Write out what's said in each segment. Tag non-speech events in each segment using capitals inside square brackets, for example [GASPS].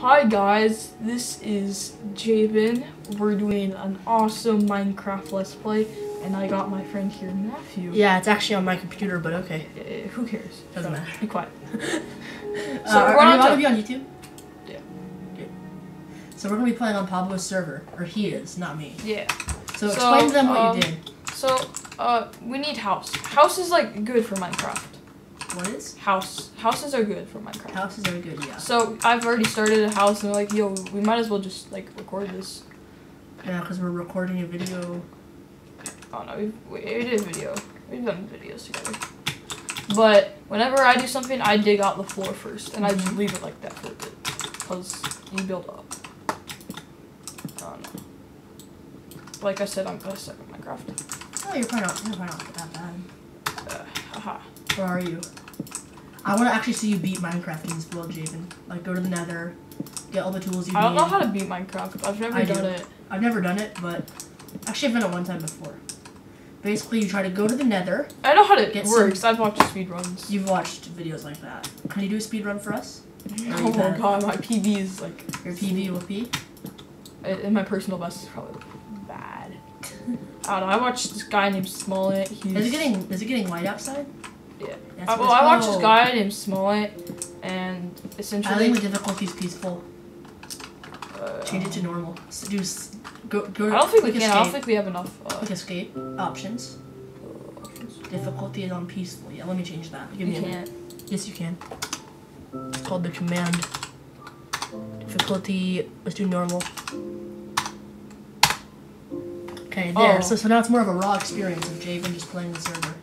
Hi guys, this is Javan. We're doing an awesome Minecraft Let's Play, and I got my friend here, Matthew. Yeah, it's actually on my computer, but okay. Uh, who cares? Doesn't up. matter. Be quiet. [LAUGHS] [LAUGHS] Uh, So are we're you on allowed to- to be on YouTube? Yeah. Good. So we're gonna be playing on Pablo's server, or he is, not me. Yeah. So, So, explain to them what um, you did. So, uh, we need house. House is like good for Minecraft. What is? House. Houses are good for Minecraft. Houses are good, yeah. So I've already started a house, and they're like, yo, we might as well just like record this. Yeah, because we're recording a video. Oh no, we, we did a video. We've done videos together. But whenever I do something, I dig out the floor first, and I just leave it like that for a bit, cause you build up. I don't. Like I said, I'm gonna suck at Minecraft. Oh, you're probably not, you're probably not that bad. Uh, haha. Where are you? I want to actually see you beat Minecraft in this world, Javan. Like, go to the nether, get all the tools you need. I don't know how to beat Minecraft. I've never I done do. it. I've never done it, but actually I've done it one time before. Basically, you try to go to the nether. I know how it Get works. I've watched speedruns. You've watched videos like that. Can you do a speedrun for us? Oh my god, my PB is like Your PB will be. and my personal best is probably bad. I don't know. I watched this guy named Smallant. He's Is it getting is it getting light outside? Yeah. That's I, what well, it's I watched this called. guy named Smallant, and essentially. I essentially, think the difficulty's peaceful. uh, Change it to normal. S- Do s- go go. I don't think we click can. I don't think we have enough. Uh, Click escape options. options. Difficulty is on peaceful. Yeah, let me change that. Give You me can't. Yes, you can. It's called the command. Difficulty. Let's do normal. Okay, there. Oh. So, so now it's more of a raw experience of Javan just playing the server.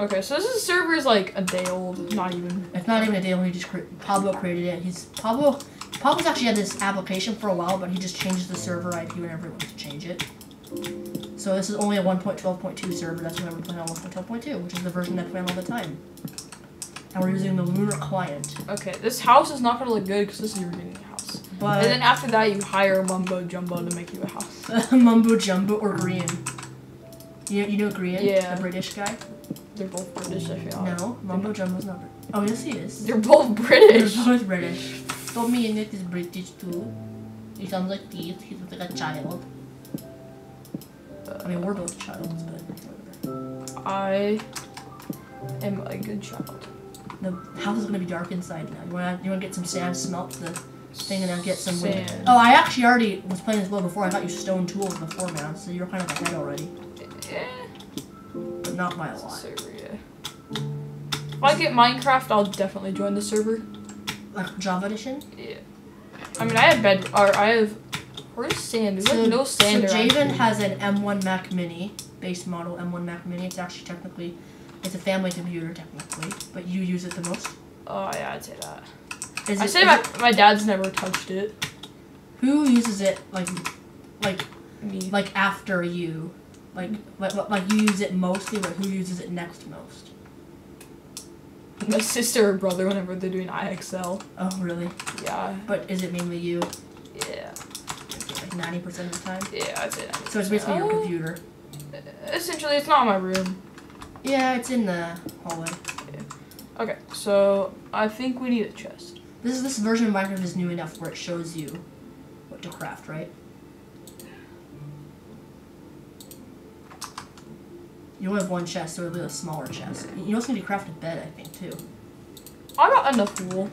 Okay, so this is server is like a day old, not even. It's not even a day old. He just cre- Pablo created it. He's Pablo. Pablo's actually had this application for a while, but he just changed the server IP whenever he wants to change it. So this is only a 1.12.2 server. That's why we're playing on 1.12.2, which is the version that we play on all the time. And we're using the Lunar client. Okay, this house is not gonna look good because this is your beginning house. But and then after that, you hire Mumbo Jumbo to make you a house. [LAUGHS] Mumbo Jumbo or Grian. You, know, you know Grian? Yeah. The British guy? They're both British, I feel. No, Mumbo Jumbo's not British. Oh, yes, he is. They're both British. They're British. both British. Dominic is British too. He sounds like this. He looks like a child. I mean, we're both childs, but whatever. I am a good child. The house is gonna be dark inside now. You wanna, you wanna get some sand, smelt the thing, and then get some wood. Sand. Oh, I actually already was playing this world before. I got you stone tools before, man. So you're kind of ahead already, Eh, but not my a lot. server, yeah. If I get Minecraft, I'll definitely join the server. Like Java Edition. Yeah. I mean, I have bed, or I have. Where's sand? There's like no sand so Javen has an M1 Mac Mini, base model M1 Mac Mini. It's actually technically, it's a family computer technically, but you use it the most. Oh yeah, I'd say that. Is I it- say is my, it- my dad's never touched it. who uses it like, like, Me. like after you, like, like, like you use it mostly, but who uses it next most? My sister or brother whenever they're doing IXL. Oh, really? Yeah. But is it mainly you? Yeah. Like ninety percent of the time. Yeah, I'd say that. So it's basically your computer. Uh, essentially, it's not my room. Yeah, it's in the hallway. Yeah. Okay, so I think we need a chest. This is this version of Minecraft is new enough where it shows you what to craft, right? You only have one chest, so it'll be a smaller chest. You also need to craft a bed, I think, too. I got enough wool.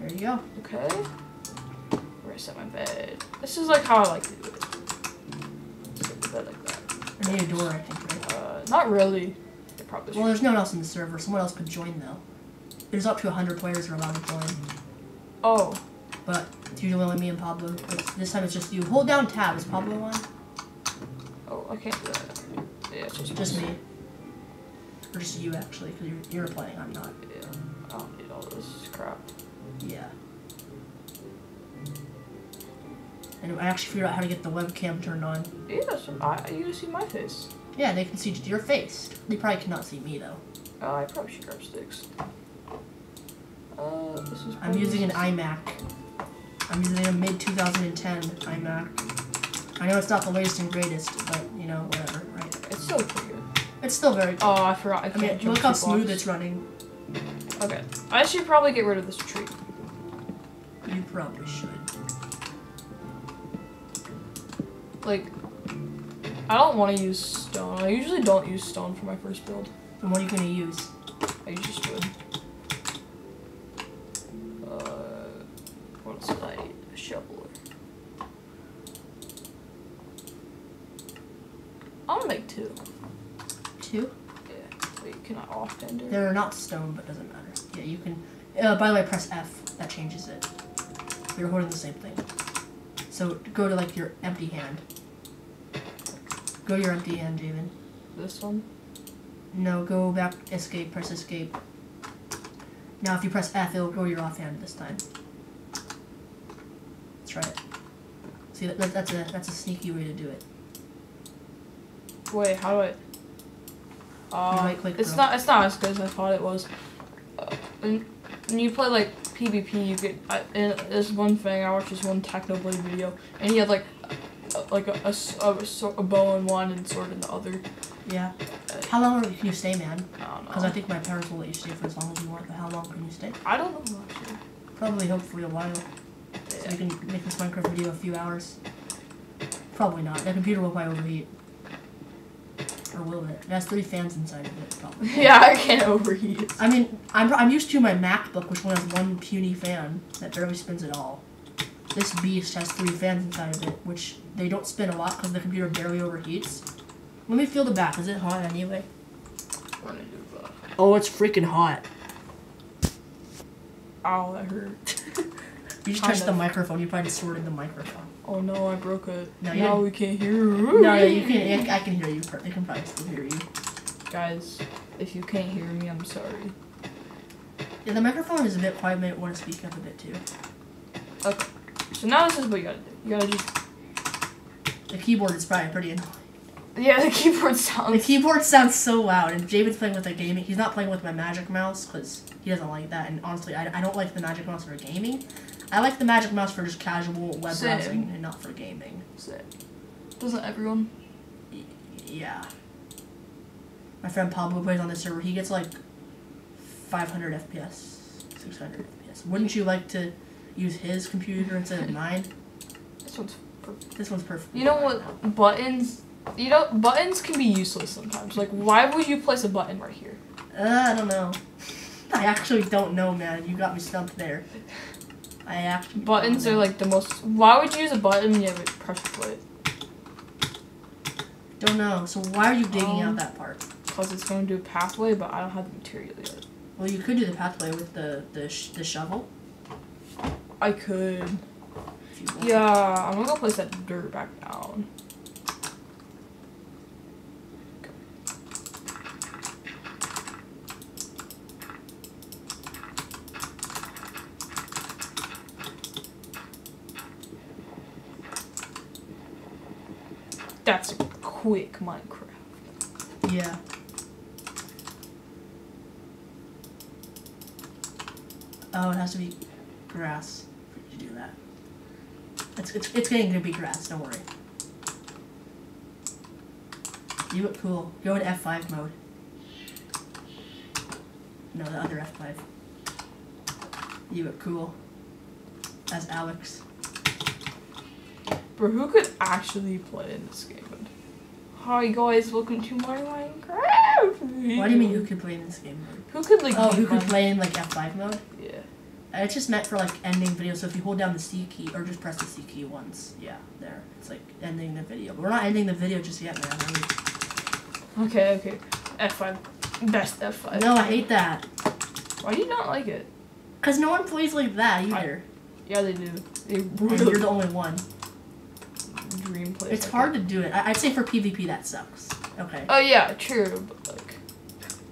There you go. Okay. Where I set my bed. This is like how I like to do it. Set the bed like that. I need a door, I think, right? Uh, not really. It probably Well, there's no one else in the server. Someone else could join, though. There's up to 100 players who are allowed to join. Oh, But it's usually only me and Pablo. This time it's just you. Hold down tab. Is Pablo on? Oh, I can't do that. Yeah, just, Just me. Or just you, actually, because you're, you're playing. I'm not. Yeah, I don't need all this crap. Yeah. And I actually figured out how to get the webcam turned on. Yeah, so I, you can see my face. Yeah, they can see your face. They probably cannot see me though. Oh, I probably should grab sticks. Uh, this is. I'm using an iMac. I'm using a mid 2010 iMac. I know it's not the latest and greatest, but you know, whatever, right? It's still pretty good. It's still very. Oh, I forgot. I I mean, look how smooth blocks. it's running. Okay. I should probably get rid of this tree. You probably should. Like, I don't want to use stone. I usually don't use stone for my first build. And what are you gonna use? I use just wood. Uh, what else did I need? A shovel. I'm gonna make two. Two? Yeah. Wait, can I off ender? They're not stone, but doesn't matter. Yeah, you can. Uh, by the way, press F. That changes it. You're holding the same thing. So go to like your empty hand. Go to your empty hand, David. This one. No, go back. Escape. Press escape. Now, if you press F, it'll go to your offhand this time. Let's try it. See, that, that, that's a that's a sneaky way to do it. Wait, how do I? Uh, it's bro. not. It's not as good as I thought it was. Uh, when, when you play like PvP, you get. I, and there's one thing I watched this one Technoblade video, and he had like, a, like a, a, a so- a bow in one and sword in the other. Yeah. Uh, How long can you stay, man? I don't know. Because I think my parents will let you stay for as long as you want. But how long can you stay? I don't know actually. Probably, hopefully, a while. So Yeah. we can make this Minecraft video a few hours. Probably not. The computer will probably overheat. Or will it? It has three fans inside of it, probably. [LAUGHS] Yeah, I can't overheat. I mean, I'm, I'm used to my MacBook, which only has one puny fan that barely spins at all. This beast has three fans inside of it, which they don't spin a lot because the computer barely overheats. Let me feel the back. Is it hot anyway? We're gonna do that. Oh, it's freaking hot. Ow, that hurt. [LAUGHS] You just Kind touched the microphone. You probably distorted the microphone. Oh no, I broke it. No, now we can't hear. No, no, you can. I can hear you. They can probably still hear you. Guys, if you can't hear me, I'm sorry. Yeah, the microphone is a bit quiet. Might want to speak up a bit too. Okay. So now this is what you gotta do. You gotta just. The keyboard is probably pretty annoying. Yeah, the [LAUGHS] keyboard sounds. The keyboard sounds so loud, and David's playing with a gaming. He's not playing with my Magic Mouse because he doesn't like that. And honestly, I, I don't like the Magic Mouse for gaming. I like the Magic Mouse for just casual web Same. browsing and not for gaming. Sick. Doesn't everyone? Y- yeah. My friend Pablo plays on this server. He gets like 500 FPS, 600 FPS. Wouldn't you like to use his computer instead of [LAUGHS] mine? This one's perfect. This one's perfect. You know what? Buttons. You know, buttons can be useless sometimes. Like, why would you place a button right here? Uh, I don't know. [LAUGHS] I actually don't know, man. You got me stumped there. [LAUGHS] I actually. Buttons are like the most. Why would you use a button when you have a pressure plate? Don't know. So why are you digging Um, out that part? Because it's going to do a pathway, but I don't have the material yet. Well, you could do the pathway with the the, sh- the shovel. I could. If you want. Yeah, I'm gonna go place that dirt back down. That's a quick Minecraft. Yeah. Oh, it has to be grass for you to do that. It's it's it's getting to be grass. Don't worry. You look cool. Go in F five mode. No, the other F five. You look cool. As Alex. Bro, who could actually play in this game? Hi guys, welcome to my Minecraft. What do you mean who could play in this game mode? Who could like? Oh, who could play in like F five mode? Yeah. It's just meant for like ending video. So if you hold down the C key or just press the C key once, yeah, there. It's like ending the video. But we're not ending the video just yet, man. I Okay, okay. F5. Best F5. no, I hate that. Why do you not like it? Cause no one plays like that either. Yeah, they do. They And you're the only one. Dream plays. It's like hard it. to do it. I- I'd say for PvP that sucks. Okay. Oh yeah, true. But like,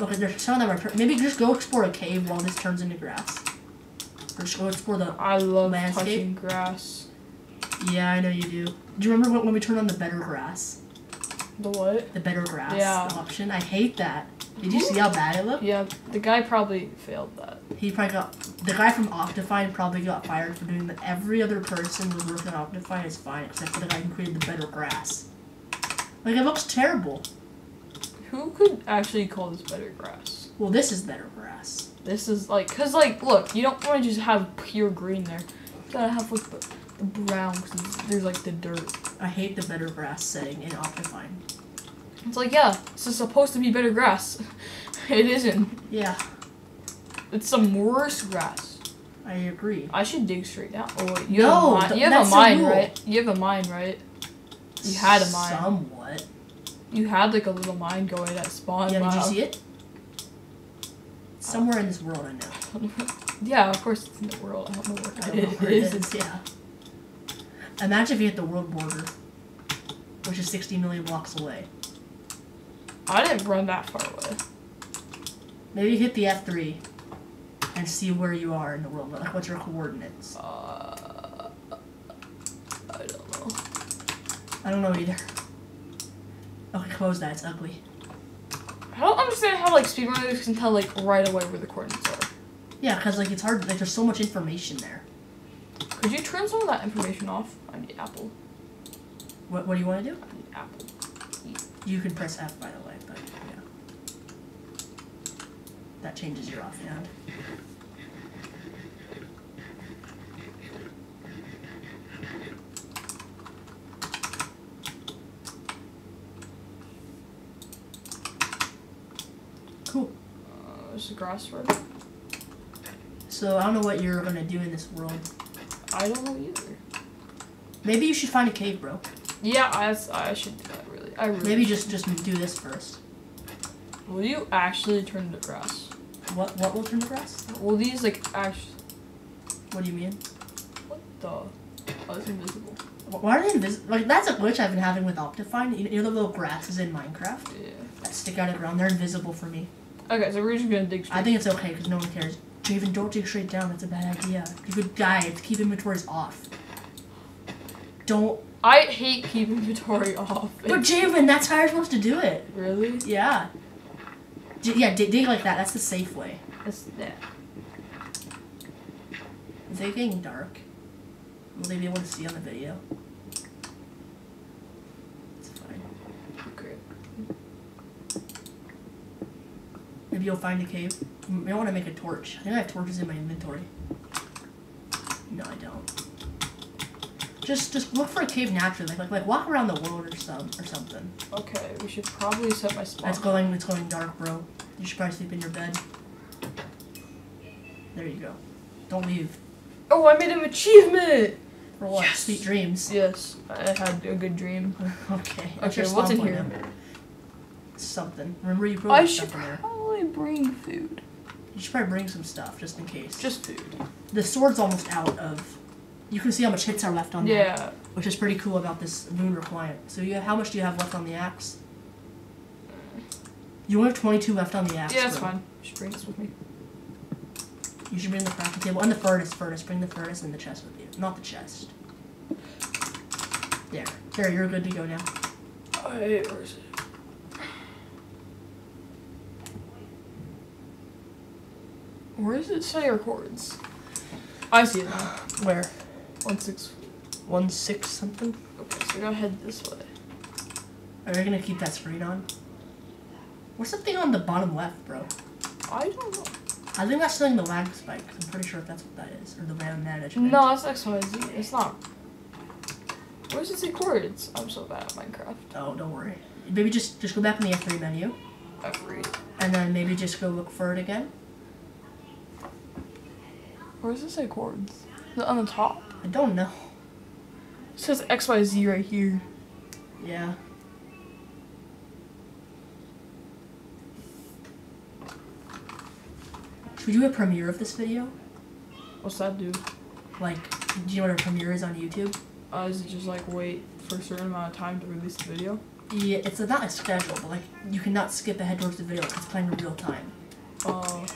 Okay, there's some of them are. Per- Maybe just go explore a cave while this turns into grass. Or just go explore the. I love Landscape? touching grass. Yeah, I know you do. Do you remember when, when we turned on the better grass? The what? The better grass Yeah. option. I hate that. Did you see how bad it looked? Yeah, the guy probably failed that. He probably got the guy from Optifine probably got fired for doing that. Every other person who's working on Optifine is fine except for the guy who created the better grass. Like it looks terrible. Who could actually call this better grass? Well, this is better grass. this is like, cause like, look, you don't want to just have pure green there. You gotta have like the, the brown, cause there's like the dirt. I hate the better grass setting in Optifine. It's like, yeah, this is supposed to be better grass. [LAUGHS] it isn't. Yeah, It's some worse grass. I agree. I should dig straight down. Oh wait, you No, have a mine. You have a mine, right? You have a mine, right? You had a mine. Somewhat. You had like a little mine going at spawn. Yeah, did you see it? Somewhere in this world, I know. [LAUGHS] yeah, of course it's in the world. I don't know I where don't know it, it is. is. Yeah. Imagine if you hit the world border, which is 60 million blocks away. I didn't run that far away. Maybe hit the F3 and see where you are in the world. Like, what's your coordinates? Uh, I don't know. I don't know either. Okay, close that. It's ugly. I don't understand how like speedrunners can tell like right away where the coordinates are. Yeah, because like it's hard. Like there's so much information there. Could you turn some of that information off? I need apple. What What do you want to do? I need apple. You can press F, by the way, but yeah. That changes your offhand. Cool. Uh, is the So I don't know what you're gonna do in this world. I don't know either. Maybe you should find a cave, bro. Yeah, I, I should do that really. I really. Maybe should. just just do this first. Will you actually turn to grass? What what will turn to grass? Will these like actually? What do you mean? What the? Oh, it's invisible. Why are they invisible? Like that's a glitch I've been having with Optifine. You know the little grasses in Minecraft Yeah. that stick out of the ground? They're invisible for me. Okay, so we're just gonna dig straight. I think it's okay because no one cares. Javan, don't dig straight down. That's a bad idea. You could die. To keep inventories off. Don't. I hate keeping inventory off. But Javan, that's how you're supposed to do it. really? Yeah. D- yeah, dig, dig like that. That's the safe way. That's that. Is it getting dark? Will they be able to see on the video? It's fine. Okay. Maybe you'll find a cave. You may want to make a torch. I think I have torches in my inventory. No, I don't. Just, just look for a cave naturally. Like, like, like walk around the world or some, or something. Okay, we should probably set my spawn. It's going, it's going dark, bro. You should probably sleep in your bed. There you go. Don't leave. Oh, I made an achievement. For what? Yes. Sweet dreams. Yes, I had a good dream. [LAUGHS] okay. Okay, what's in here? now? Something. Remember you put I should stuff in there. probably bring food. You should probably bring some stuff just in case. Just food. The sword's almost out of. You can see how much hits are left on there. Yeah. which is pretty cool about this Lunar client. So you have, how much do you have left on the axe? You only have 22 left on the axe. Yeah, that's bro. fine. Just bring this with me. You should bring the crafting table and the furnace. Furnace. Bring the furnace and the chest with you. Not the chest. There. There. You're good to go now. Alright, where is it? Where does it say your chords? I see it now. Where? One six. One six something. Okay, so we gotta head this way. Are you gonna keep that screen on? What's the thing on the bottom left, bro? I don't know. I think that's something the lag spike. 'cause I'm pretty sure that's what that is, or the RAM management. No, that's X Y Z. It's not. Where does it say chords? I'm so bad at Minecraft. Oh, don't worry. Maybe just just go back in the F3 menu, F3. and then maybe just go look for it again. Where does it say chords? Is it on the top? I don't know. It says X Y Z right here. Yeah. Should we do a premiere of this video? What's that do? Like, do you know what a premiere is on YouTube? Uh, is it just like wait for a certain amount of time to release the video? Yeah, it's not a schedule, but like, you cannot skip ahead towards the video because it's playing in real time. Uh,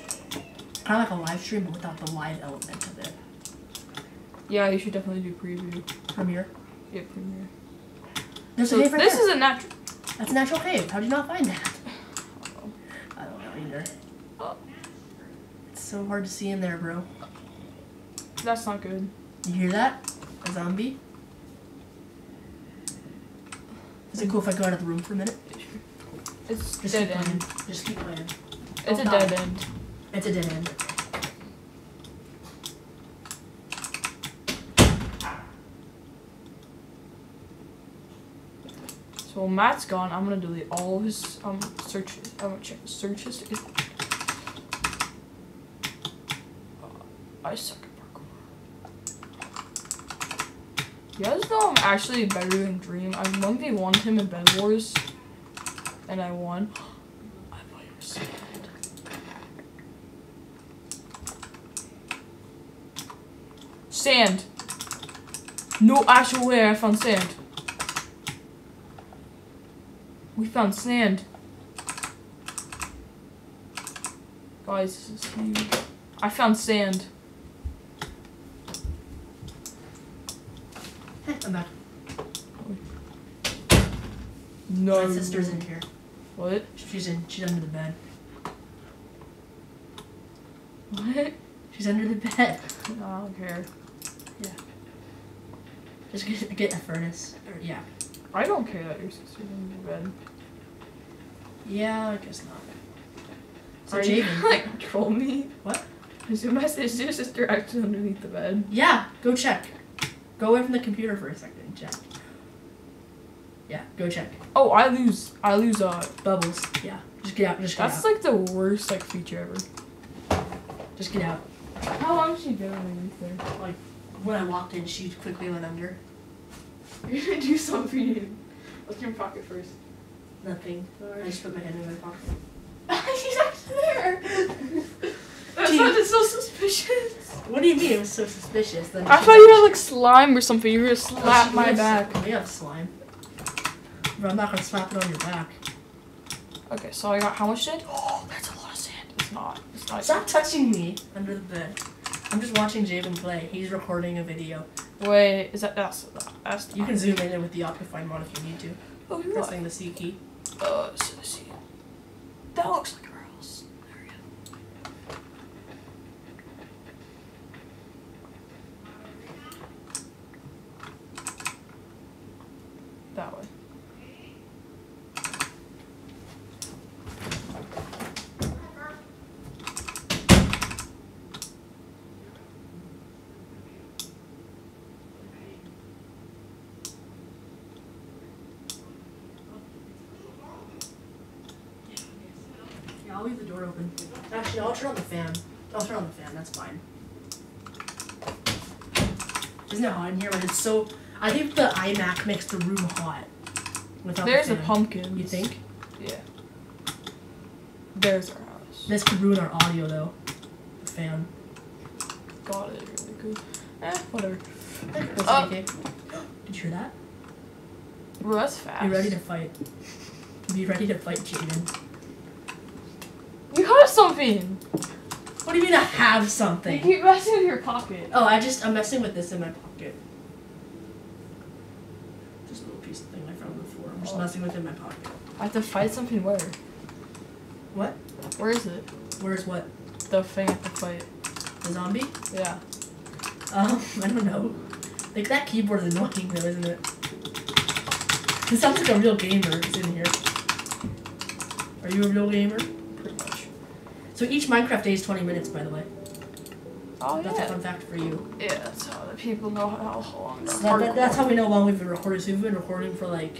Kind of like a live stream, but without the live element of it. Yeah, you should definitely do preview. Premiere. Yeah, premiere. There's So a cave right this there. is a natural. That's a natural cave. How did you not find that? I don't know. I don't know either. Oh. It's so hard to see in there, bro. That's not good. You hear that? A zombie? Is it cool if I go out of the room for a minute? It's Just dead keep end. playing. Just keep playing. It's oh, a Oh, dead end. It's a dead end. So Matt's gone, I'm gonna delete all his um search. I'm gonna check his search history. Uh, I suck at parkour. You guys know I'm actually better than Dream. I 1v1 him in Bed Wars, and I won. [GASPS] I thought you were. Sand. No actual way I found sand. We found sand. Guys, this is huge. I found sand. Hey, I'm back. No. My sister's in here. What? She's in. She's under the bed. What? She's under the bed. No, I don't care. Yeah. Just get, get a furnace. Or, yeah. I don't care that your sister's in the bed. Yeah, I guess not. So Are you like troll me? What? Is your message is your sister actually underneath the bed? Yeah, go check. Go away from the computer for a second check. Yeah, go check. Oh, I lose. I lose. Uh, Bubbles. Yeah. Just get out. Just get that's out. like the worst like feature ever. Just get out. How long has she been underneath there? Like when I walked in, she quickly went under. [LAUGHS] You're gonna do something. What's in your pocket first? Nothing. I just put my hand in my pocket. [LAUGHS] She's actually there. That's Gee. not so suspicious. What do you mean? It was so suspicious. Then I thought you had like slime or something. You were gonna Oh, slap she- my back. s- We have slime. But I'm not gonna slap it on your back. Okay, so I got how much sand? Oh, [GASPS] that's a lot of sand. It's not. It's not. Stop touching me under the bed. I'm just watching Javan play. He's recording a video. Wait, is that that's that's? You can zoom in with the Optifine mod if you need to. Oh, you're right. Pressing the C key. Let's see. That looks like our house. There we go. That way. Yeah, I'll leave the door open. Turn on the fan. I'll turn on the fan. That's fine. Isn't it hot in here? But it's so. I think the iMac makes the room hot. Without There's the a pumpkin. You think? Yeah. There's our house. This could ruin our audio though. The fan. Got it really good. Eh, whatever. That's Uh, okay. [GASPS] Did you hear that? Bro, that's fast. Be ready to fight. Be ready to fight, Jaden. Something. What do you mean I have something? You keep messing with your pocket. Oh, I just I'm messing with this in my pocket. Just a little piece of thing I found floor. I'm just Oh. messing with it in my pocket. I have to fight something where? What? Where is it? Where's what? The thing I have to fight. The zombie? Yeah. Um, [LAUGHS] I don't know. Like that keyboard is annoying though, isn't it? It sounds like a real gamer is in here. Are you a real gamer? So each Minecraft day is 20 minutes, by the way. Oh That's a fun fact for you. Yeah, that's how the people know how, long So that, that- that's how we know how long we've been recording. So we've been recording for like,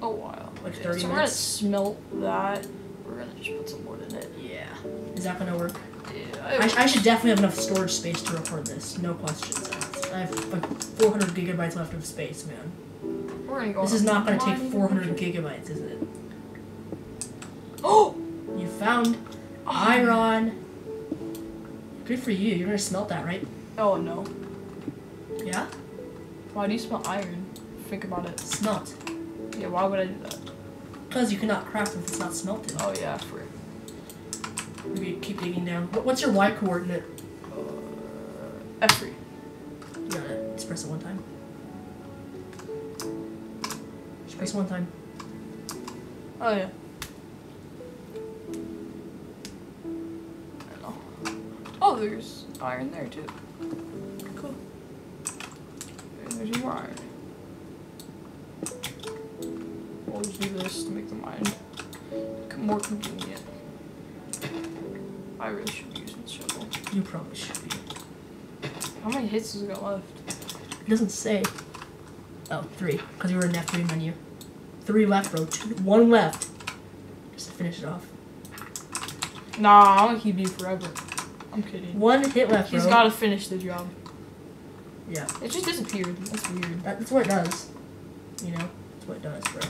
a while. like Okay, 30 so we're gonna smelt that. We're gonna just put some wood in it. yeah. Is that gonna work? Yeah. I, I should definitely have enough storage space to record this. No questions asked. I have like 400 gigabytes left of space, man. we're gonna go. This is not gonna take 400 gigabytes, is it? Oh! [GASPS] You found iron. Good for you. You're gonna smelt that, right? Oh no. Yeah? Why do you smell iron? Think about it. Smelt. Yeah, why would I do that? Because you cannot craft if it's not smelted. Oh yeah, for Maybe keep digging down. What's your Y coordinate? uh, F3. You gotta just press it one time. Just press it one time. Oh yeah. Oh, there's iron there too. Cool. And there's more iron. We'll just do this to make the mine more convenient. I really should be using the shovel. You probably should be. How many hits has it got left? It doesn't say. Oh, three. Because you were in that three menu. Three left, bro. Two, one left. Just to finish it off. Nah, gonna keep you forever. I'm kidding. One hit left, bro. He's gotta finish the job. Yeah. It just disappeared. That's weird. That's what it does. You know? That's what it does, bro.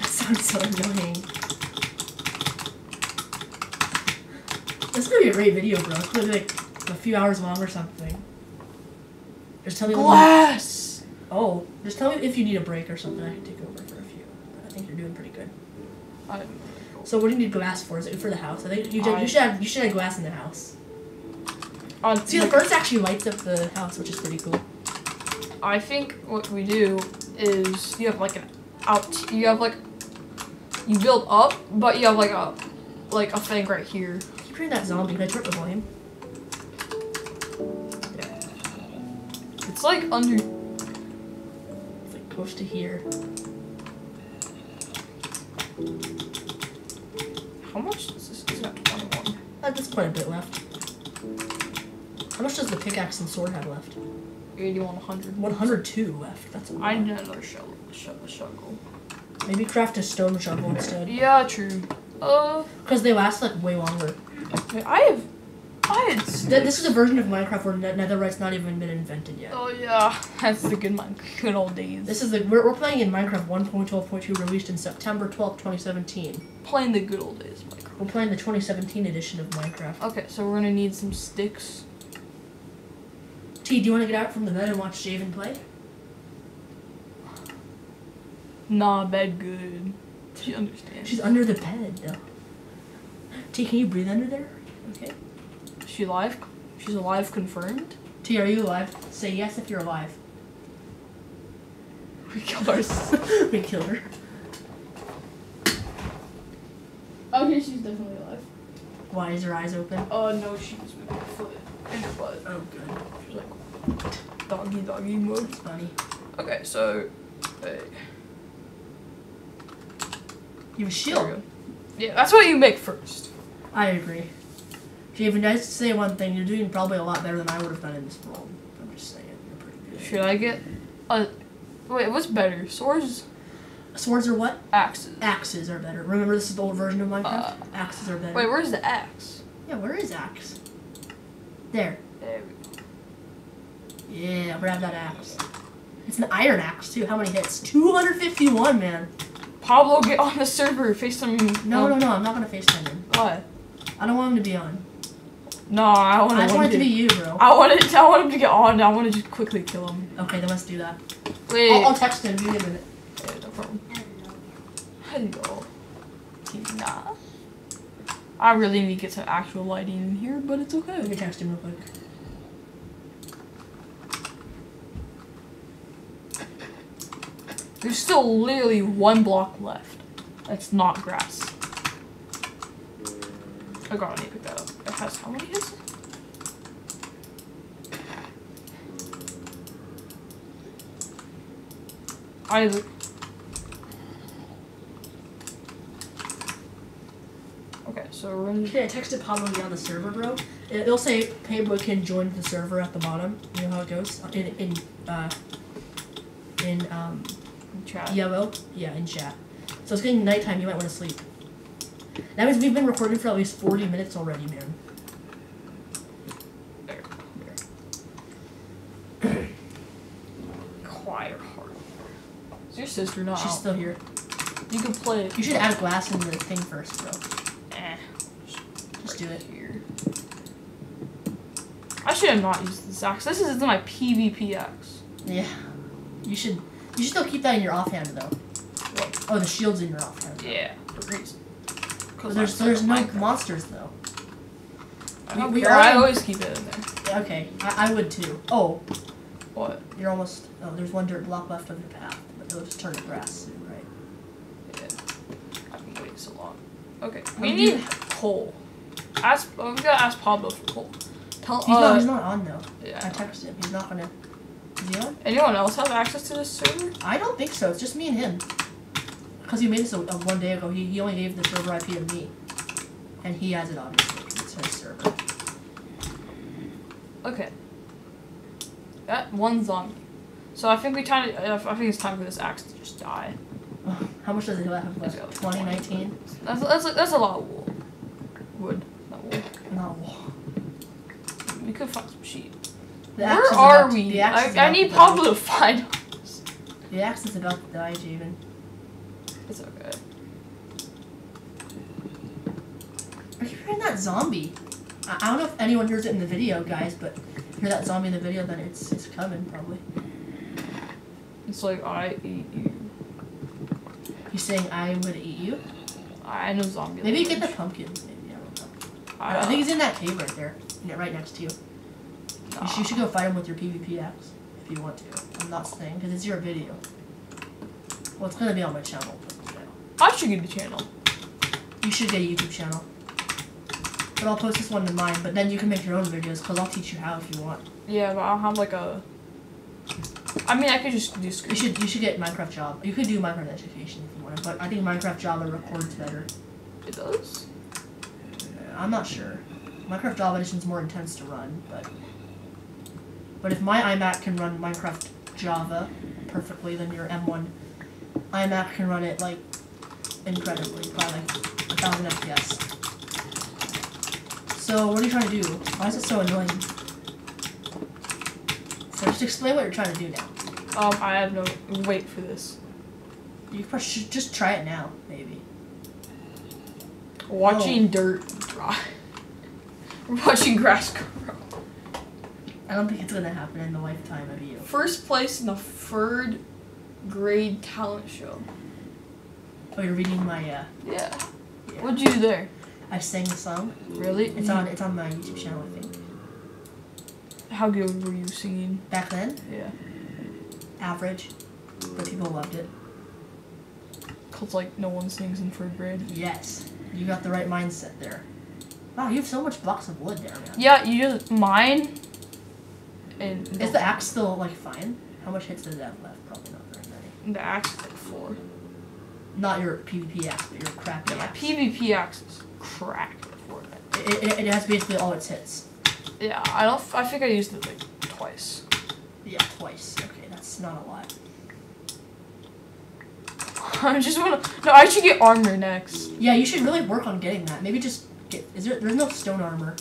That sounds so annoying. This is gonna be a great video, bro. It's gonna be like a few hours long or something. Just tell me when- Glass! Oh, just tell me if you need a break or something. I can take over for a few. I think you're doing pretty good. I, So what do you need glass for? Is it for the house? I think you, I- you should have you should have glass in the house. I, See, the furnace actually lights up the house, which is pretty cool. I think what we do is you have like an out. You have like you build up, but you have like a like a thing right here. Keep hearing that zombie. Can I turn up the volume? It's like under. It's like close to here. How much is this? It's got twenty-one. Uh, there's quite a bit left. How much does the pickaxe and sword have left? Eighty-one hundred. 102 left. That's a lot. I need another shovel. Shovel. Shovel. Maybe craft a stone shovel [LAUGHS] instead. Yeah, true. Uh, Because they last like way longer. I have. I had. Th- this is a version of Minecraft where netherite's not even been invented yet. Oh yeah, that's the good man. Good old days. This is the we're, we're playing in Minecraft 1.12.2 released in September 12th, 2017. playing the good old days, Mike. We're playing the 2017 edition of Minecraft. Okay, so we're gonna need some sticks. T, do you want to get out from the bed and watch Javan play? Nah, bed good. She understands. She's under the bed, though. T, can you breathe under there? Okay. She alive? She's alive, confirmed. T, are you alive? Say yes if you're alive. [LAUGHS] We killed our. [LAUGHS] we killed her. Okay, she's definitely alive. Why is her eyes open? Oh no, she was moving her foot in her butt. Oh, good. She's like doggy doggy mode. That's funny. Okay, so. Wait, You have a shield. Yeah, that's what you make first. I agree. Javan, I just say one thing. You're doing probably a lot better than I would have done in this world. I'm just saying. You're pretty good. Should I get a? Wait, what's better? Swords, Swords are what? axes. Axes are better. Remember, this is the old version of Minecraft? Uh, Axes are better. Wait, where's the axe? Yeah, where is axe? There. There we go. Yeah, grab that axe. It's an iron axe, too. How many hits? 251, man. Pablo, get on the server. Face some. No, no, no. I'm not going to FaceTime him. Why? I don't want him to be on. No, I want I just want it to be you, bro. I want it. I want him to get on. I want to just quickly kill him. Okay, then let's do that. Wait. I'll, I'll text him. Give me a minute. Yeah, no problem. Hello. Nah. I really need to get some actual lighting in here, but it's Let me okay. text him real quick. There's still literally one block left. That's not grass. I to pick that up. How many hits? I Okay, so we're gonna Okay, I texted Pablo on the server, bro. It- It'll say Pablo can join the server at the bottom. You know how it goes? In in uh in um chat. yellow. Yeah, in chat. So it's getting nighttime. You might want to sleep. That means we've been recording for at least forty minutes already, man. There. Quiet heart. Is your sister not She's out? still here. You can play. it. You should add glass in the thing first, bro. Eh. Just do it. Here. I should have not used this axe. This is my PvP axe. Yeah. You should. You should still keep that in your offhand though. What? Oh, the shield's in your offhand. Yeah, the reason. But there's there's no monsters though. I, don't we care. I always keep it in there. Okay, I, I would too. Oh, What? you're almost. Oh, there's one dirt block left on your path, just turn to grass soon, right? Yeah. I've been waiting so long. Okay, we need coal. Ask. Oh, we gotta ask Pablo for coal. Tell. He's uh, not. He's not on though. Yeah. I texted him. He's not gonna. Is he on? Anyone else have access to this server? I don't think so. It's just me and him. Cause he made this a, a one day ago. He, he only gave the server IP to me. and he has it obviously. It's his server. Okay. That one zombie. So I think we kind of. Uh, I think it's time for this axe to just die. How much does it have left? go. 20, 19? That's that's a, that's a lot of wool. Wood, not wool. No. We could find some sheep. The axe Where are to- we? is I, I need to. Pablo to find us. The axe is about to die, Javan. It's okay. Are you hearing that zombie? I, I don't know if anyone hears it in the video, guys, but hear that zombie in the video, then it's it's coming probably. It's like I eat you. He's saying I would eat you. I know zombie. Maybe you get the language. pumpkins. Maybe I don't know. I, I think uh, he's in that cave right there, yeah, right next to you. nah. You, should, you should go fight him with your PvP axe if you want to. I'm not saying because it's your video. Well, it's gonna be on my channel. But, you, know. I should get the channel. you should get a YouTube channel. But I'll post this one to mine. But then you can make your own videos because I'll teach you how if you want. Yeah, but I don't have like a. I mean, I could just do You should you should get Minecraft Java. You could do Minecraft Education if you want, but I think Minecraft Java records better. It does. Uh, I'm not sure. Minecraft Java Edition's more intense to run, but but if my iMac can run Minecraft Java perfectly, then your M1 iMac can run it like incredibly, probably like a thousand FPS. So what are you trying to do? Why is it so annoying? So just explain what you're trying to do now. Um, I have no wait for this. You probably should just try it now, maybe. Watching dirt dry. [LAUGHS] Watching grass grow. I don't think it's gonna happen in the lifetime of you. First place in the third grade talent show. Oh, you're reading my uh Yeah. What'd you do there? I sang the song. Really? It's on it's on my YouTube channel, I think. How good were you singing? Back then, Yeah. average, but people loved it. Cause like no one sings in third grade. Yes, you got the right mindset there. Wow, you have so much blocks of wood there, man. Yeah, you just mine. And Is the axe still like fine? How much hits does it have left? Probably not very many. the axe is like four. Not your PvP axe, but your crappy Yeah, my axe. PvP axe is cracked before that. it, it, it has basically all its hits. Yeah, I don't. I think I used it like twice. Yeah, twice. Okay, that's not a lot. [LAUGHS] I just wanna. No, I should get armor next. Yeah, you should really work on getting that. Maybe just get. Is there? There's no stone armor.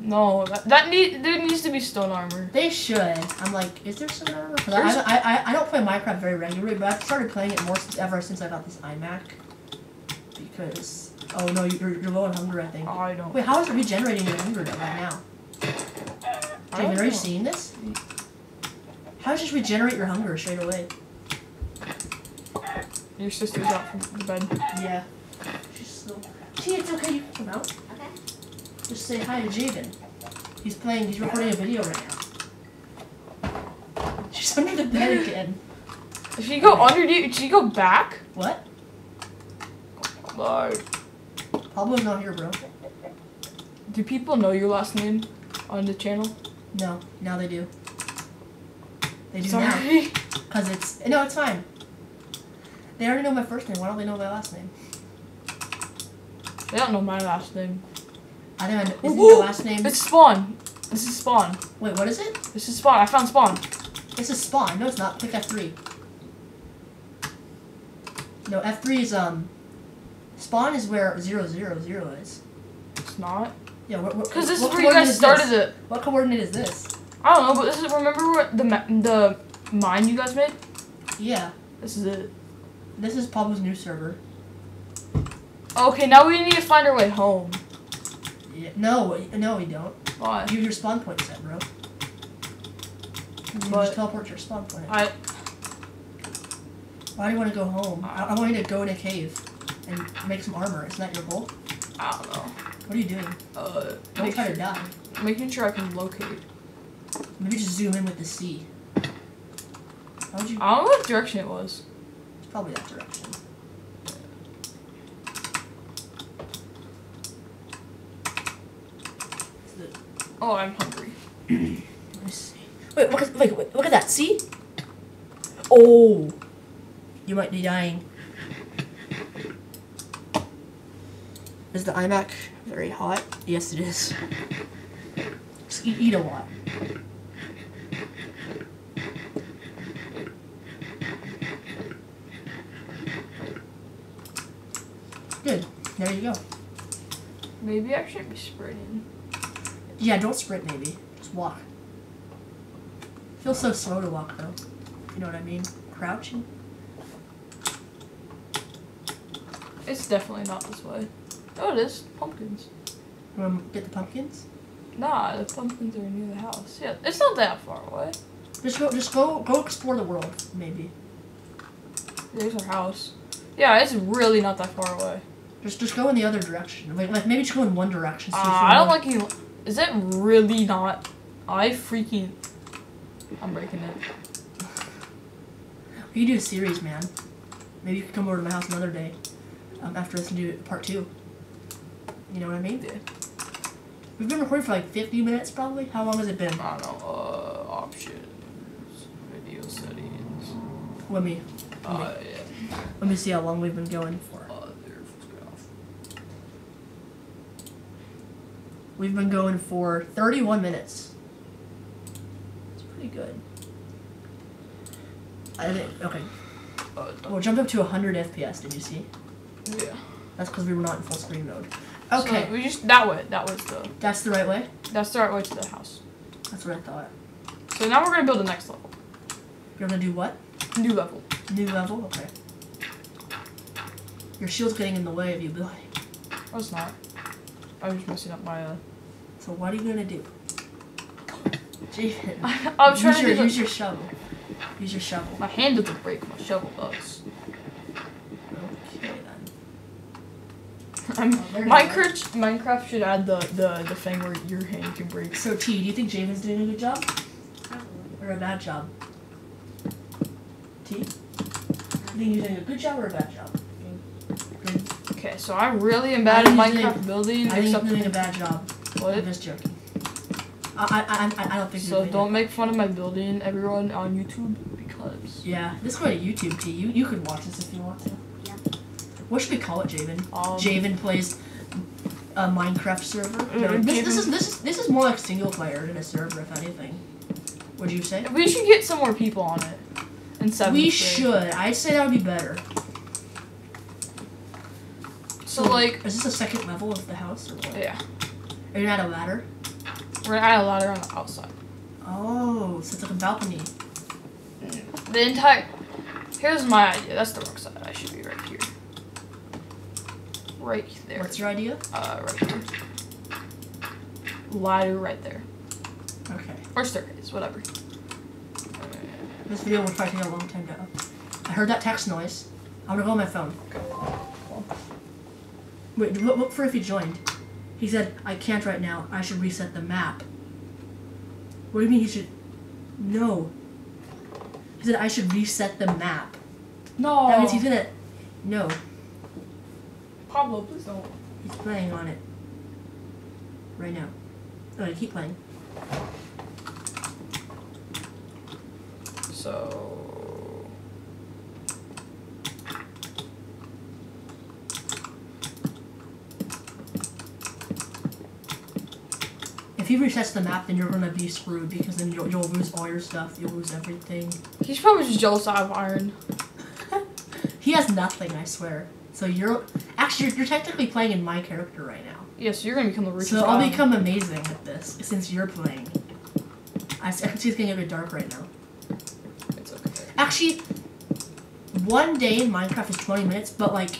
No, that, that need there needs to be stone armor. They should. I'm like, is there stone armor? 'Cause I, I, I, I don't play Minecraft very regularly, but I've started playing it more since, ever since I got this iMac. Because oh no, you're, you're low on hunger, I think. I don't. Wait, how is it regenerating your hunger though right now? I don't are you know. Oh. seeing this? How does it regenerate your hunger straight away? Your sister's out from the bed. Yeah. She's still. See, it's okay. You can come out. Okay. Just say hi to Javan. He's playing. He's recording a video right now. [LAUGHS] She's under the bed again. If you go underneath, should you go back? What? Like, Pablo's not here, bro. do people know your last name on the channel? No, now they do. They do now. [LAUGHS] Cause it's no, it's fine. They already know my first name. Why don't they know my last name? They don't know my last name. I don't know. Isn't Ooh, your last name? It's Spawn. This is Spawn. Wait, what is it? This is Spawn. I found Spawn. This is Spawn. No, it's not. Click F three. No, F three is um. Spawn is where zero zero zero is. It's not. Yeah, what? Because this is what where you guys started this? it. What coordinate is this? I don't know, but this is. Remember what the the mine you guys made? Yeah, This is it. this is Pablo's new server. Okay, now we need to find our way home. Yeah, no, no, we don't. Why? Have your spawn point set, bro. You But- just teleport to your spawn point. I Why do you want to go home? I, I want you to go in a cave and make some armor. Isn't that your goal? I don't know. What are you doing? Uh, Don't try sure, to die. making sure I can locate. Maybe just zoom in with the C. How would you? I don't know what direction it was. It's probably that direction. Oh, I'm hungry. Let me see. Wait, look at, wait, wait, look at that. See? Oh. You might be dying. Is the iMac very hot? Yes, it is. Just eat, eat a lot. Good. There you go. Maybe I shouldn't be sprinting. Yeah, don't sprint, maybe. Just walk. Feels so slow to walk, though. You know what I mean? Crouching. It's definitely not this way. Oh, is. Pumpkins. You wanna get the pumpkins? Nah, the pumpkins are near the house. Yeah, it's not that far away. Just go, just go, go explore the world, maybe. There's our house. Yeah, it's really not that far away. Just, just go in the other direction. Like, like maybe just go in one direction. if Uh, I don't like you. Is it really not? I freaking. I'm breaking it. [LAUGHS] We could do a series, man. Maybe you could come over to my house another day. Um, after this and do part two. You know what I mean? Yeah. We've been recording for like 50 minutes, probably. How long has it been? I don't know. Uh, options, video settings. Let me, Uh, yeah. let me see how long we've been going for. Other stuff. We've been going for 31 minutes. It's pretty good. I think, okay. Uh, Well, jumped up to 100 FPS. Did you see? yeah. That's because we were not in full screen mode. So Okay, we just that way. That was the. that's the right way. That's the right way to the house. That's what I thought. So now we're gonna build the next level. You're gonna do what? New level. New level? Okay. Your shield's getting in the way of you building. Oh, it's not. I was just messing up my. Uh... So what are you gonna do? Javan. [LAUGHS] I'm trying use to your, use your shovel. Use your shovel. My hand doesn't break. My shovel does. Okay then. I'm, Oh, there you go. Minecraft. Minecraft should add the, the the thing where your hand can break. So T, do you think Javan's doing a good job or a bad job? T, you think you're doing a good job or a bad job? Good. Okay, so I really am bad I at think he's Minecraft building. I think except you're doing a bad job. I'm what? just joking. I I I, I don't think you're So don't make fun of my building, everyone on YouTube, because Yeah, this go to YouTube T. You you could watch this if you want to. What should we call it, Javan? um, Javan plays a Minecraft server. Uh, No, this, this is this is this is more like a single player than a server, if anything. Would you say? we should get some more people on it. In seventh We should. I'd say that would be better. So like, is this a second level of the house or what? yeah, Are you at a ladder? we're gonna add a ladder on the outside. Oh, so it's like a balcony. The entire. Here's my idea. That's the wrong side. I should be right here. Right there. What's your idea? Uh, right here. Ladder right there. Okay. Or staircase, whatever. This video will probably take a long time to. I heard that text noise. I'm gonna go on my phone. Wait, look, look for if he joined. He said, I can't right now. I should reset the map. What do you mean he should? No. He said, I should reset the map. No. That means he's gonna. No. Pablo, please don't. He's playing on it. Right now. Oh, keep playing. So. If he resets the map, then you're gonna be screwed because then you'll, you'll lose all your stuff. You'll lose everything. He's probably just jealous I have iron. [LAUGHS] He has nothing, I swear. So you're actually you're, you're technically playing in my character right now. Yes, you're gonna become the richest. So I'll guy. become amazing at this since you're playing. I can see it's getting a bit dark right now. It's okay. Actually, one day in Minecraft is 20 minutes, but like,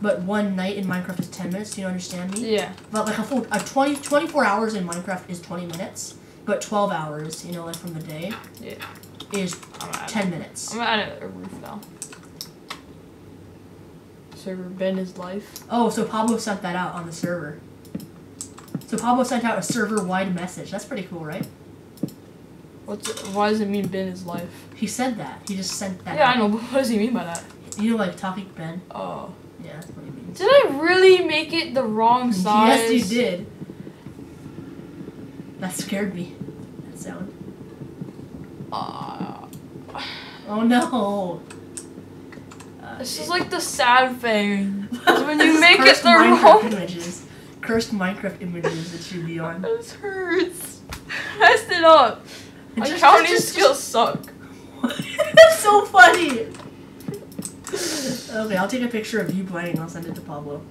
but one night in Minecraft is 10 minutes. Do you understand me? Yeah. But like a full a 20 24 hours in Minecraft is 20 minutes, but 12 hours, you know, like from the day, Yeah. is I'm gonna add, 10 minutes. I'm gonna add a roof now. Server Ben is life. Oh, so Pablo sent that out on the server. So Pablo sent out a server-wide message. That's pretty cool, right? What's it, why does it mean Ben is life? He said that. He just sent that. Yeah, I out. know, [LAUGHS] but what does he mean by that? You know, like talking Ben. Oh. Yeah, that's what he means. Did I really make it the wrong size? Yes, you did. That scared me. That sound. Uh, Oh no. This is like the sad thing. [LAUGHS] when you make it the Minecraft wrong- images. Cursed Minecraft images that should be on. This hurts. Messed it up. It My just- counting just- skills suck. [LAUGHS] That's so funny. Okay, I'll take a picture of you playing. I'll send it to Pablo.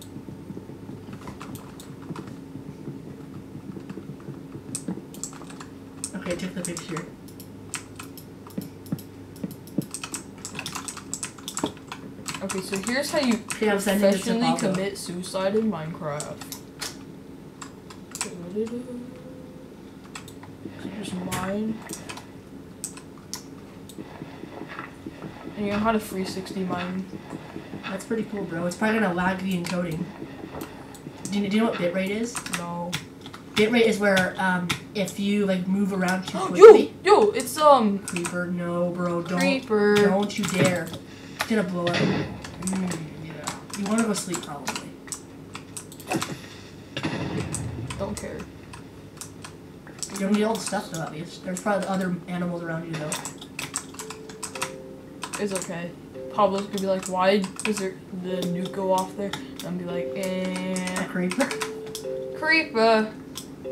Okay, take the picture. Okay, so here's how you Okay, I'm sending it to professionally commit suicide in Minecraft. Here's mine. And you know how to 360 mine. That's pretty cool, bro. It's probably gonna lag the encoding. Do you, do you know what bitrate is? No. Bitrate is where um, if you like move around too yo, quickly. yo, it's um Creeper, no, bro, don't, creeper. don't you dare. Gonna blow up. Mm, yeah. You wanna go sleep probably. Don't care. You don't need all the stuff though. Least there's probably other animals around you though. It's okay. Pablo's gonna be like, why does there, the nuke go off there? And I'm be like, A eh, creeper. creeper.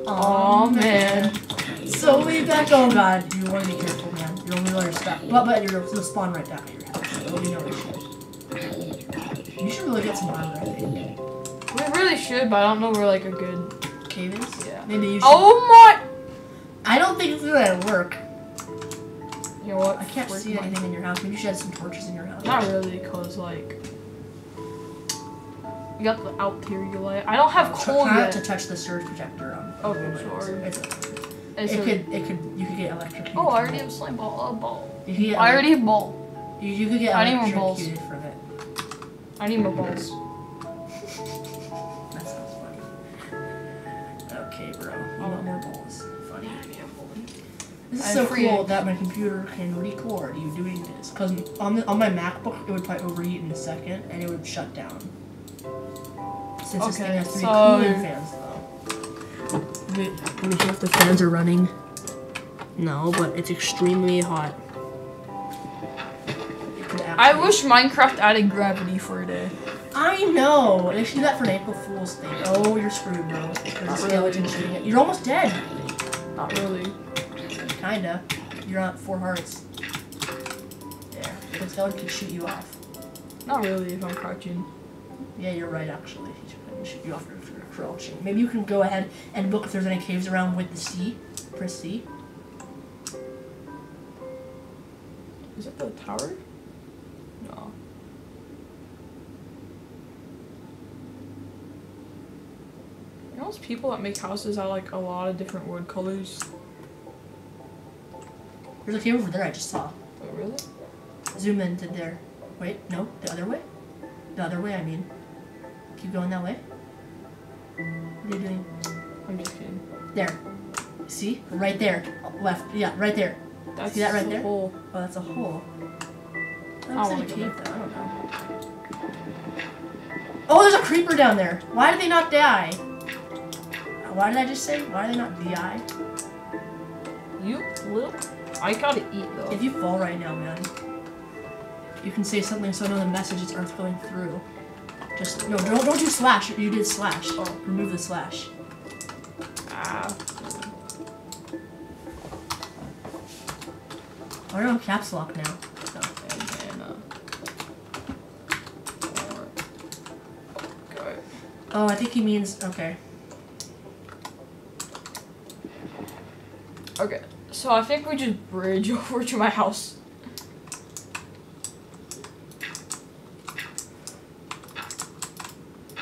Aw Aw man. So we back. Oh god, you want to be careful, man. You don't really stuff. But but you'll, you'll spawn right down at your house. So it'll be no issue. You should really get some armor. I think. We really should, but I don't know where like a good. Cave is. Yeah. Maybe you should. Oh my! I don't think it's gonna work. You know what? I can't see my- anything in your house. Maybe you should have some torches in your house. Not really, cause like. You got the out here you light. I don't have coal Try not to touch the surge projector on. Okay, on my house. sorry. It's. It's It a- could, it could, you could get electrocuted. Oh, I already it. have slime ball. A ball. You could I already have ball. You, you could get I need more balls. from it. I need more balls. That sounds funny. Okay, bro. You want more balls? Funny. This is I'm so free. cool that my computer can record you doing this. Cause on the, on my MacBook, it would probably overheat in a second, and it would shut down. Since this thing Okay, has three so- cooling fans, though. Let me, let me see if the fans are running. No, but it's extremely hot. Could I wish Minecraft added gravity for a day. I know. They should do that for an April Fool's thing. Oh, you're screwed, bro. There's a Not skeleton really. shooting at You're almost dead. Not really. Kinda. You're at four hearts. There. The skeleton can shoot you off. Not really if I'm crouching. Yeah, you're right, actually. He can shoot you off if you're crouching. Maybe you can go ahead and look if there's any caves around with the C. Press C. Is that the tower? No. Those people that make houses out like a lot of different wood colors? There's a cave over there I just saw. Wait, really? Zoom into there. Wait, no, the other way? The other way, I mean. Keep going that way. What are you doing? I'm just kidding. There. See? Right there. Left. Yeah, right there. That's See that right the there? hole. Oh, that's a hole. That oh looks wanna like a cave, though. I don't know. Oh, there's a creeper down there. Why did they not die? Why did I just say? Why are they not die? You little. I gotta eat though. If you fall right now, man, you can say something so I know the message is Earth going through. Just no, don't don't do slash. You did slash. Oh. Remove the slash. Ah. I don't caps lock now. So. And then. Okay. Oh, I think he means okay. Okay. So I think we just bridge [LAUGHS] over to my house.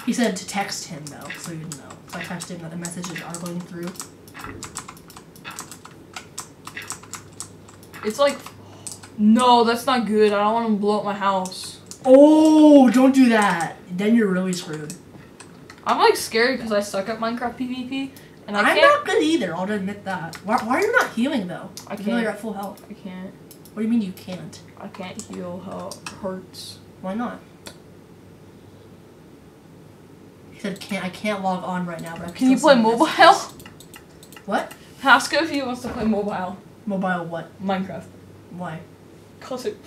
He said to text him though, so you'd know. So I texted him that the messages are going through. It's like. No, that's not good. I don't want to blow up my house. Oh, don't do that. Then you're really screwed. I'm like scared because I suck at Minecraft PvP, and I I'm can't. not good either. I'll admit that. Why, why are you not healing though? I Even can't. you're at full health. I can't. What do you mean you can't? I can't heal how it hurts. Why not? He said can't. I can't log on right now. But I Can you play mobile? messages. [LAUGHS] What? Ask if he wants to play mobile Mobile what? Minecraft. Why? Cause it.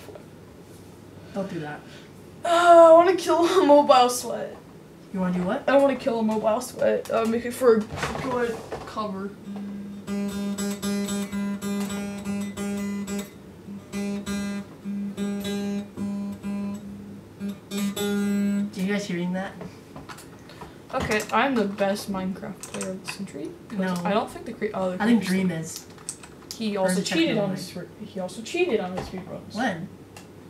Don't do that. Uh, I want to kill [LAUGHS] a mobile sweat. You want to do what? I don't want to kill a mobile sweat. Uh, make it for a good cover. Do you guys hearing that? Okay, I'm the best Minecraft player of the century. No. I don't think the cre- oh, the I think Dream is. He also cheated on his. He also cheated on his speedruns. When?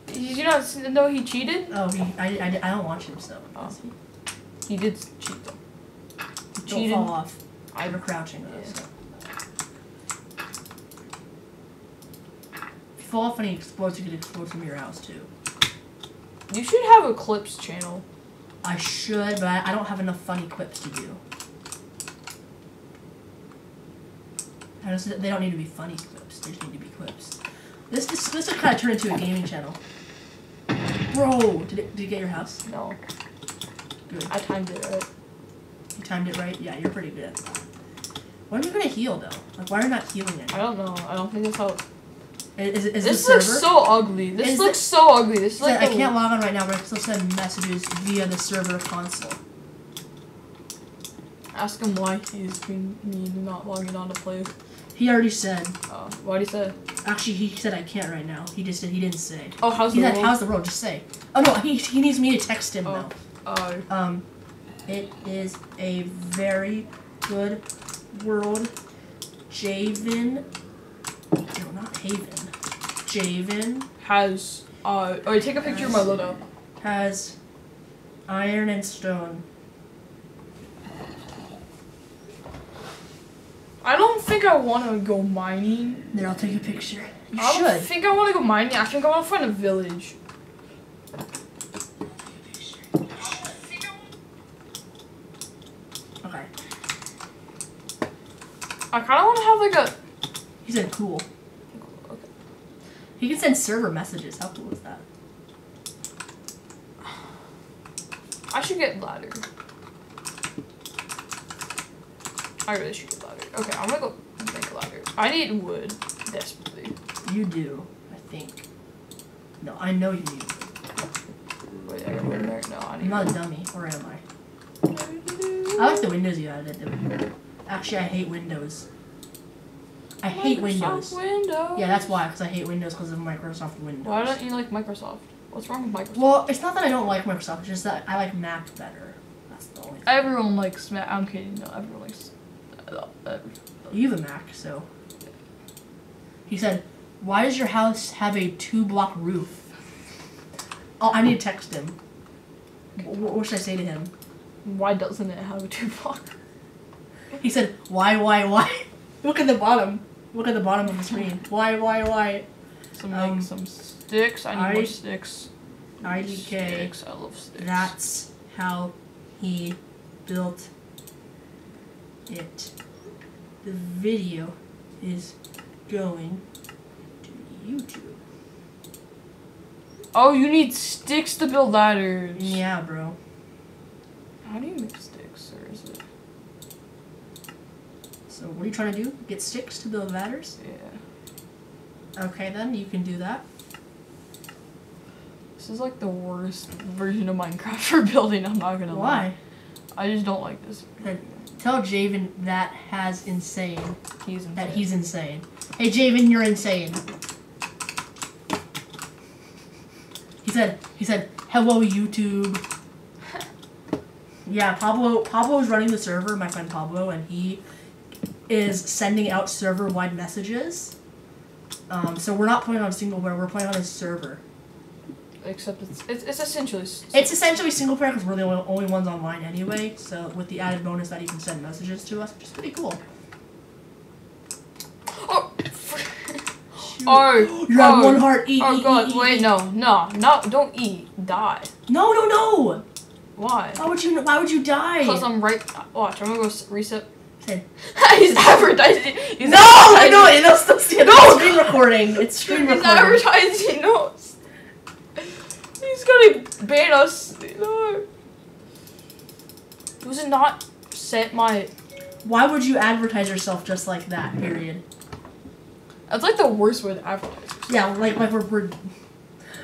Did you not know he cheated? Oh, he, I, I, I don't watch him, so. Oh. He? Did cheat. He Don't fall off. I You're crouching, though, Yeah. so. If you fall off and he explodes, you could explode from your house, too. You should have a clips channel. I should, but I, I don't have enough funny clips to do. I just, they don't need to be funny clips. They just need to be clips. This this this would kind of turn into a gaming channel. Bro, did it did you get your house? No. I timed it right. You timed it right. Yeah, you're pretty good. When are you gonna heal though? Like, why are you not healing it? I don't know. I don't think that's how. Is, is, is this this looks server? so ugly. This Is looks so ugly. This is like I can't log on right now, but I can still send messages via the server console. ask him why he's been me not logging on to play. He already said. Uh, what would he say? Actually, he said I can't right now. He just did. He didn't say. Oh, how's He the said, world? "How's the world?" Just say. Oh no, he, he needs me to text him Oh. Uh, though. Um, it is a very good world. Javan. No, not Haven. Javan has uh. Oh, take a picture of my loadout. has iron and stone. I don't think I want to go mining. There, I'll take a picture. You I don't should. think I want to go mining. I think I want to find a village. Okay. I kind of want to have like a. He said cool. Okay. He can send server messages. How cool is that? I should get ladder. I really should get ladder. Okay, I'm gonna go make a ladder. I need wood desperately. You do, I think. No, I know you need. wood. Wait, I got wood there. No, I I'm need. not a dummy, or am I? I like the windows you added. Actually, I hate Windows. I hate Microsoft Windows. Windows. Yeah, that's why, because I hate Windows because of Microsoft Windows. Why don't you like Microsoft? What's wrong with Microsoft? Well, it's not that I don't like Microsoft, it's just that I like Mac better. That's the only thing. Everyone likes Mac. I'm kidding. No, everyone likes. Uh, uh, You have a Mac, so. He said, Why does your house have a two block roof? Oh, I need to text him. Wh- wh- What should I say to him? why doesn't it have a two block? He said, Why, why, why? [LAUGHS] Look at the bottom. Look at the bottom of the screen. [LAUGHS] Why, why, why? Some Um, like some sticks. I need I- more sticks. IDK. Sticks. I love sticks. That's how he built it. The video is going to YouTube. Oh, you need sticks to build ladders. Yeah, bro. How do you make sticks, or is it? So what are you trying to do? Get sticks to build ladders? Yeah. Okay, then you can do that. This is like the worst version of Minecraft [LAUGHS] for building. I'm not gonna lie. Why? I just don't like this. Then Tell Javan that has insane. He's insane. That he's insane. Hey Javan, you're insane. He said he said, Hello YouTube. [LAUGHS] Yeah, Pablo Pablo's running the server, my friend Pablo, and he is sending out server wide messages. Um, so we're not playing on single player, we're playing on a server. Except it's it's, it's essentially. It's essentially single player because we're the only, only ones online anyway. So with the added bonus that you can send messages to us, which is pretty cool. Oh. [LAUGHS] Oh. You have oh, one heart. Eat, Oh eat, god! eat, Wait, eat. no, no, no! Don't eat. Die. No, no, no! Why? Why would you? Why would you die? Because I'm right. Watch. I'm gonna go reset. Say, [LAUGHS] he's advertising. He's no, advertising. no, it'll still see it. No! It's screen recording. It's screen He's recording. advertising. No. He's gonna ban us. No. Was it not set my? Why would you advertise yourself just like that? Period. That's like the worst way to advertise. Yeah, like like we're we're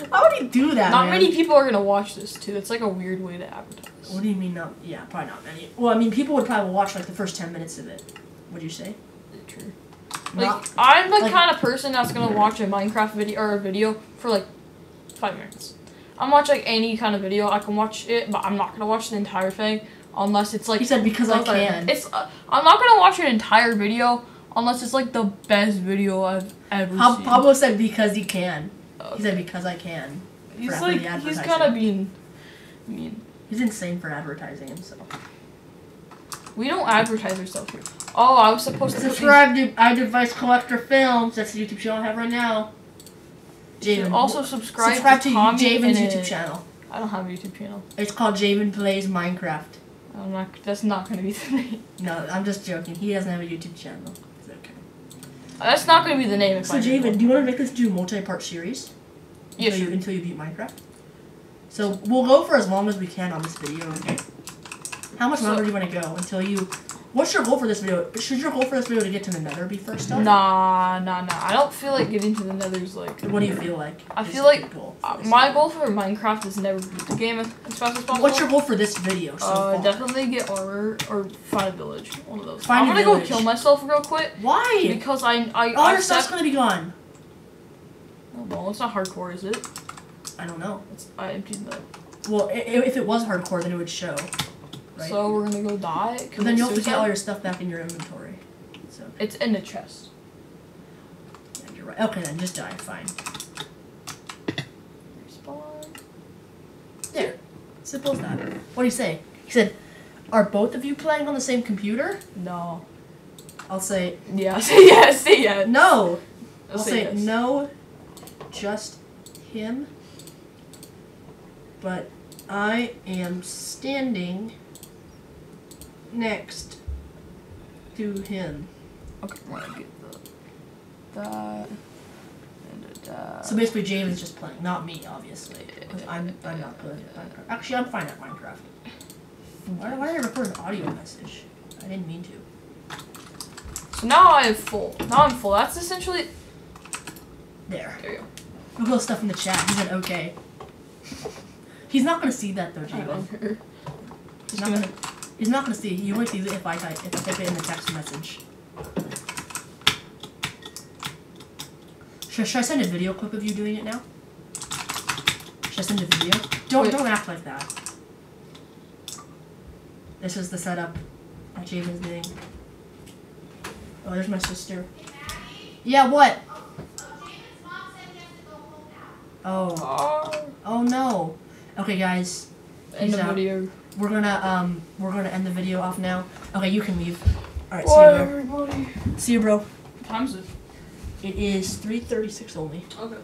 Why would he do that? Not man? many people are gonna watch this too. It's like a weird way to advertise. What do you mean not? Yeah, probably not many. Well, I mean, people would probably watch like the first ten minutes of it. Would you say? True. Like Not- I'm the like- kind of person that's gonna watch a Minecraft video or a video for like five minutes. I'm watch like any kind of video. I can watch it, but I'm not gonna watch the entire thing unless it's like. He said because I can. It's. Uh, I'm not gonna watch an entire video unless it's like the best video I've ever Pa- seen. Pablo said because he can. He Okay. said because I can. he's like he's kind of being mean. He's insane for advertising himself. We don't advertise ourselves here. Oh, I was supposed to. Subscribe to iDevice Collector Films. That's the YouTube channel I have right now. Javan. Also subscribe, subscribe to, to Javan's YouTube channel. I don't have a YouTube channel. It's called Javan Plays Minecraft. I'm not. That's not gonna be [LAUGHS] the name. No, I'm just joking. He doesn't have a YouTube channel. It's okay. That's not gonna be the name. So Javan, do you want to make this do a multi-part series? Yeah, until, sure. you, until you beat Minecraft. So we'll go for as long as we can on this video. Okay. How much So- longer do you want to go until you? What's your goal for this video? Should your goal for this video to get to the Nether be first off? Nah, nah, nah. I don't feel like getting to the Nether's like. What do you feel like? I feel like, goal Uh, my goal for Minecraft is never beat the game as as fast as possible. What's your goal for this video so uh, definitely get armor or find a village. One of those. Find I'm gonna village. go kill myself real quick Why? because I I All I your stuff's gonna be gone. Oh, well, it's not hardcore, is it? I don't know. It's, I emptied the. Well, i- i- if it was hardcore, then it would show. Right. So we're gonna go die. but commit then you'll have to get suicide. all your stuff back in your inventory. So It's in the chest. yeah, you're right. Okay, then just die. Fine. Respawn. There. Simple as that. What do you say? He said, "Are both of you playing on the same computer?" No. I'll say Yeah. [LAUGHS] Say yes. Say yes. no. I'll say yes. no. Just him. But I am standing next to him. Okay, we're gonna get the that and the that. So basically, James is just playing, not me, obviously. I'm I'm not good at Minecraft. Actually, I'm fine at Minecraft. Why, why did I record an audio message? I didn't mean to. So now I'm full. Now I'm full. That's essentially. There. There you go. All stuff in the chat. He said okay. He's not gonna see that though, I Javan. He's not gonna. gonna. He's not gonna see it. He only sees it if I type if I type it in the text message. Should, should I send a video clip of you doing it now? Should I send a video? Don't Wait. don't act like that. This is the setup that Javan's doing. Oh, there's my sister. Yeah, what? Oh, oh. oh. oh no. Okay, guys, End the video. we're gonna um we're gonna end the video off now. Okay, you can leave. All right, see you, bro. everybody. See you, bro. What time is it? It is three thirty-six only. Okay.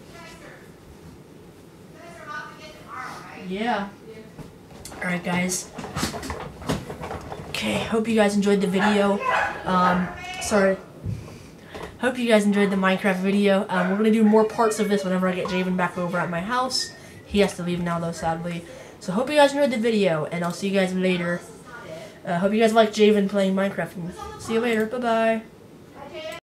Yeah. All right, guys. Okay, hope you guys enjoyed the video. Um, sorry. Hope you guys enjoyed the Minecraft video. Um, we're gonna do more parts of this whenever I get Javan back over at my house. He has to leave now though, sadly. So hope you guys enjoyed the video, and I'll see you guys later. Uh, hope you guys like Javan playing Minecraft. See you later. Bye bye.